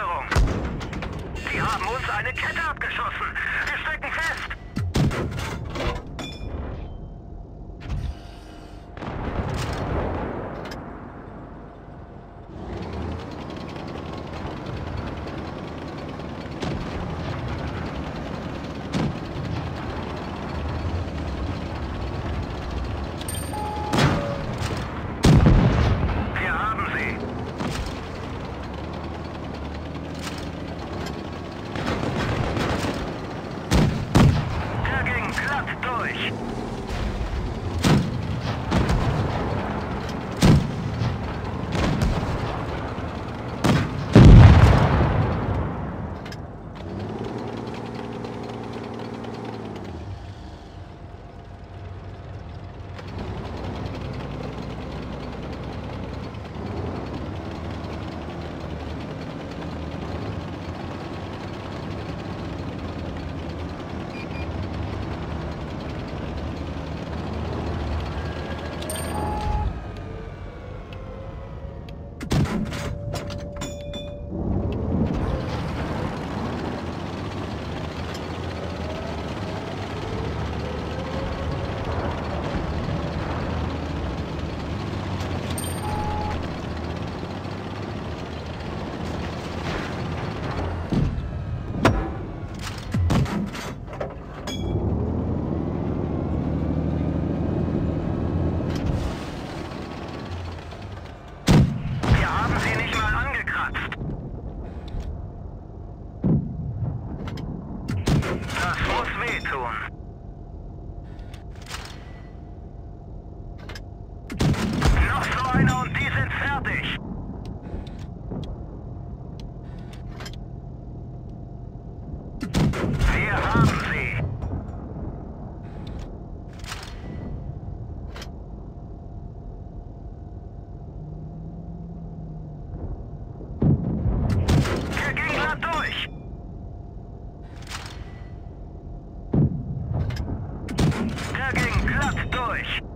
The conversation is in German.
Panzerung. Sie haben uns eine Kette abgeschossen. Wir stecken fest. wehtun. Noch so einer und die sind fertig. Wir haben glatt durch.